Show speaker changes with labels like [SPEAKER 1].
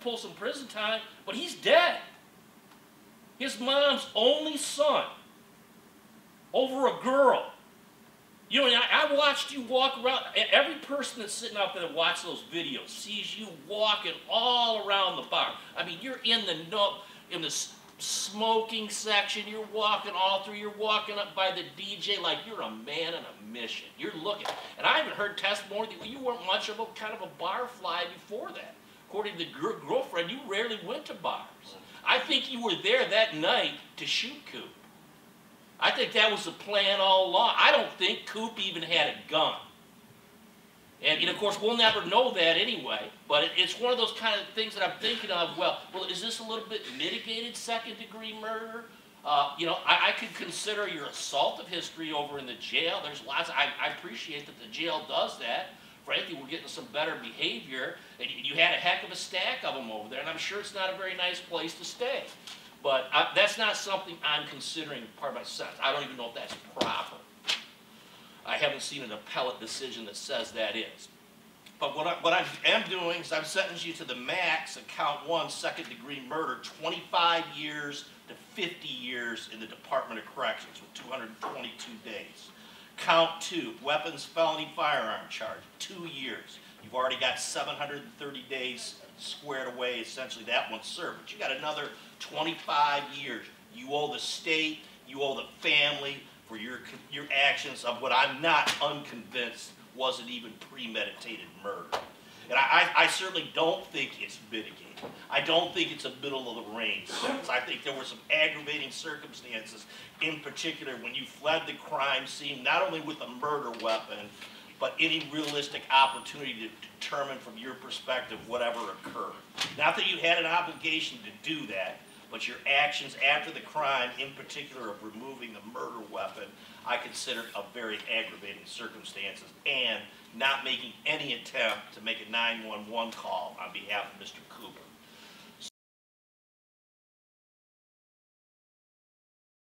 [SPEAKER 1] pull some prison time, but he's dead. His mom's only son over a girl. You know, I, I watched you walk around. Every person that's sitting out there that watches those videos sees you walking all around the bar. I mean, you're in the no, in the smoking section. You're walking all through. You're walking up by the DJ like you're a man on a mission. You're looking. And I haven't heard testimony that you weren't much of a kind of a bar fly before that. According to the girlfriend, you rarely went to bars. I think you were there that night to shoot Coop. I think that was the plan all along. I don't think Coop even had a gun. And, and, of course, we'll never know that anyway. But it, it's one of those kind of things that I'm thinking of. Well, well, is this a little bit mitigated second-degree murder? Uh, you know, I, I, could consider your assault of history over in the jail. There's lots. I, I, appreciate that the jail does that. Frankly, we're getting some better behavior. And you, had a heck of a stack of them over there, and I'm sure it's not a very nice place to stay. But I, that's not something I'm considering part of my sentence. I don't even know if that's proper. I haven't seen an appellate decision that says that is. But what I, what I am doing is I've sentenced you to the max of count one, second degree murder, 25 years to 50 years in the Department of Corrections with 222 days. Count two, weapons felony firearm charge, two years. You've already got 730 days squared away, essentially that one's served. But you got another 25 years. You owe the state, you owe the family for your, your actions of what I'm not unconvinced wasn't even premeditated murder. And I, I, I certainly don't think it's mitigated. I don't think it's a middle of the range sentence. I think there were some aggravating circumstances, in particular when you fled the crime scene, not only with a murder weapon, but any realistic opportunity to determine from your perspective whatever occurred. Not that you had an obligation to do that, but your actions after the crime, in particular of removing the murder weapon, I consider a very aggravating circumstances and not making any attempt to make a 911 call on behalf of Mr. Cooper.